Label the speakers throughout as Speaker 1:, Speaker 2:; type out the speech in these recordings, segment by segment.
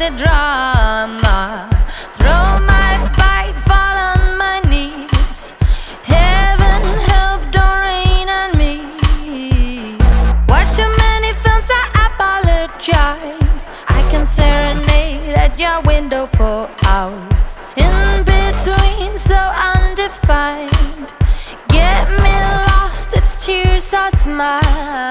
Speaker 1: the drama. Throw my bike, fall on my knees. Heaven help, don't rain on me. Watch so many films, I apologize. I can serenade at your window for hours. In between, so undefined. Get me lost, it's tears or smiles.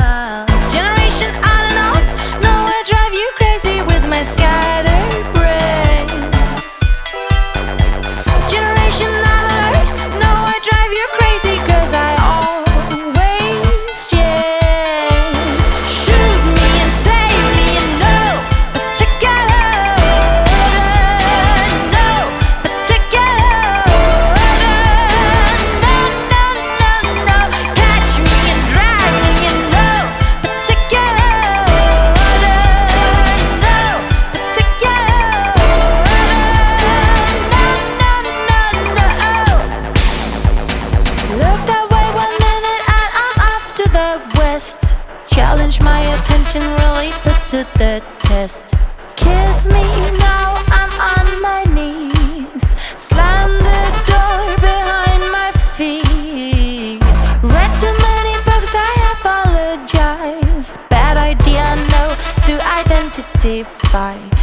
Speaker 1: Attention, really put to the test. Kiss me now, I'm on my knees. Slam the door behind my feet. Read too many books, I apologize. Bad idea, no, to identify.